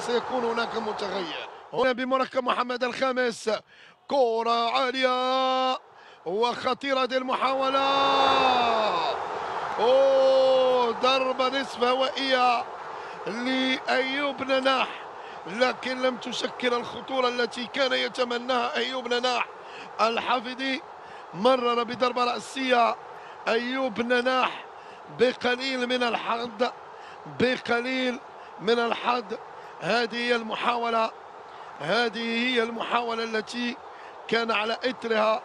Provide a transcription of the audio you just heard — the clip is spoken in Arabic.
سيكون هناك متغير. هنا بمركب محمد الخامس. كرة عالية وخطيرة هذه المحاولة. أوه ضربة نصف هوائية لأيوب نناح. لكن لم تشكل الخطورة التي كان يتمناها أيوب نناح. الحافظي مرر بضربة رأسية. أيوب نناح بقليل من الحظ بقليل من الحظ. هذه هي المحاولة هذه هي المحاولة التي كان على إثرها.